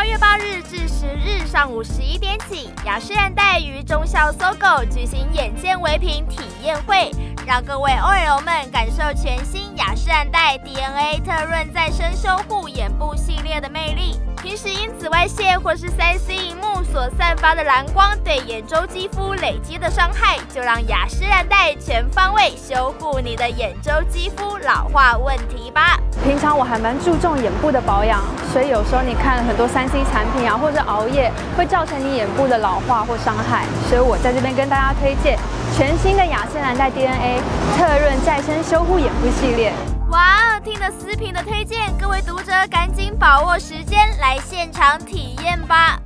八月八日至十日上午十一点起，雅诗兰黛于中校搜狗举行眼见为凭体验会，让各位 OL 们感受全新雅诗兰黛 DNA 特润再生修护眼部系列的魅力。平时因紫外线或是三 C 荧幕所散发的蓝光对眼周肌肤累积的伤害，就让雅诗兰黛全方位修护你的眼周肌肤老化问题吧。平常我还蛮注重眼部的保养，所以有时候你看很多三 C 产品啊，或者熬夜会造成你眼部的老化或伤害，所以我在这边跟大家推荐全新的雅诗兰黛 DNA 特润再生修护眼部系列。哇，听了思平的推荐，各位读者赶紧把握时间来现场体验吧。